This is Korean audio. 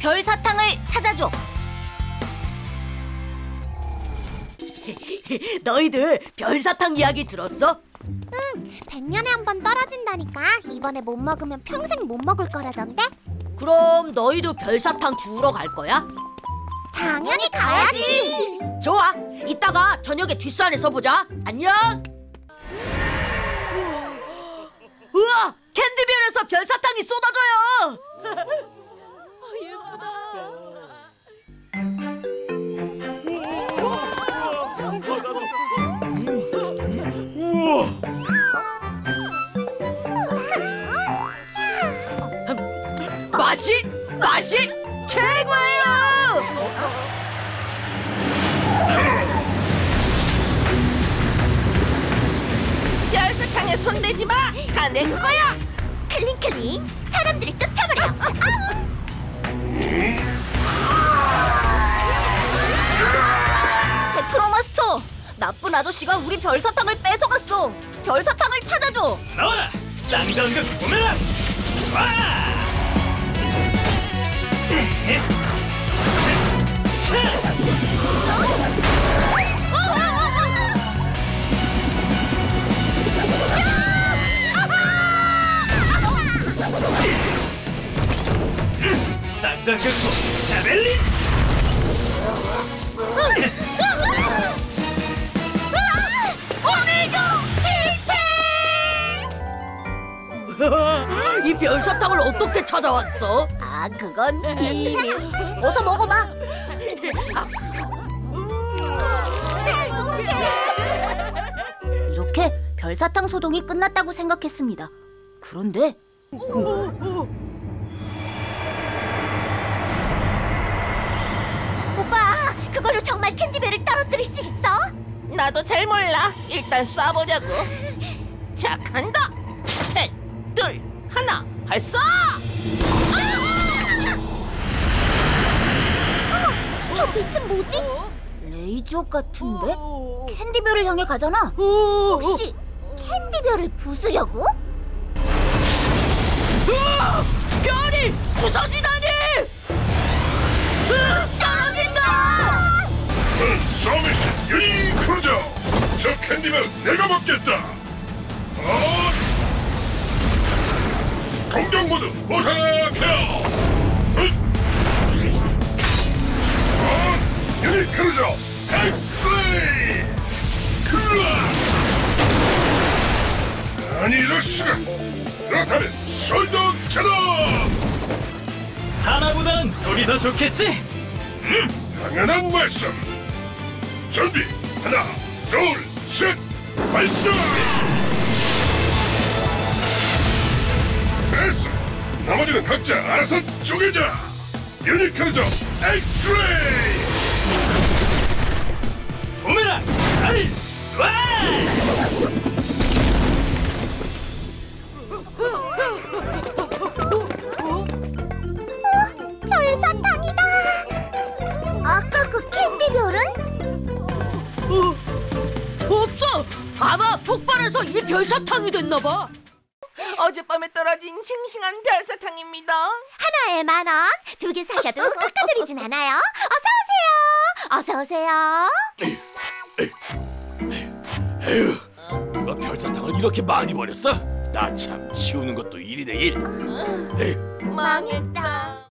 별 사탕을 찾아줘. 너희들 별 사탕 이야기 들었어? 백년에 한 번 떨어진다니까 이번에 못 먹으면 평생 못 먹을 거라던데 그럼 너희도 별사탕 주우러 갈 거야? 당연히 가야지 좋아. 이따가 저녁에 뒷산에서 보자. 안녕. 우와, 캔디별에서 별사탕 맛이 맛이 최고예요. 별사탕에 손대지 마! 다 내 거야! 클링클링 사람들이 쫓아버려 테크노마스터, 나쁜 아저씨가 우리 별사탕을 뺏어갔어. 별사탕을 찾아줘. 나와라! 쌍전극 부메 랑! 와! 쌍전극 부 자벨린! 오늘도 별사탕을 어떻게 찾아왔어? 아, 그건 비밀. 어서 먹어봐. 이렇게 별사탕 소동이 끝났다고 생각했습니다. 그런데 오빠 그걸로 정말 캔디벨을 떨어뜨릴 수 있어? 나도 잘 몰라. 일단 쏴보려고. 자, 간다! 셋, 둘, 발사! 저 빛은 뭐지? 레이저 같은데? 캔디별을 향해 가잖아. 혹시 캔디별을 부수려고? 별이 부서지다니! 으, 떨어진다! 서미스 유니 크루저 저 캔디면 내가 먹겠다 공격 모드 어? 유니 크루저 엑스레이 아니 이럴 수가 그렇다면 솔더 제다 하나보다는 둘이 더 좋겠지? 당연한 말씀. 준비 하나, 둘, 셋, 발사. 됐어. 나머지는 각자 알아서 쪼개자. 유닛 카르저 엑스레이. 그 캔디별은? 어, 없어! 아마 폭발해서 이 별사탕이 됐나봐. 어젯밤에 떨어진 싱싱한 별사탕입니다. 하나에 만 원, 두 개 사셔도 깎아드리진 않아요 어서 오세요 어서 오세요 에휴, 누가 별사탕을 이렇게 많이 버렸어? 나 참 치우는 것도 일이네 일. 에휴, 망했다.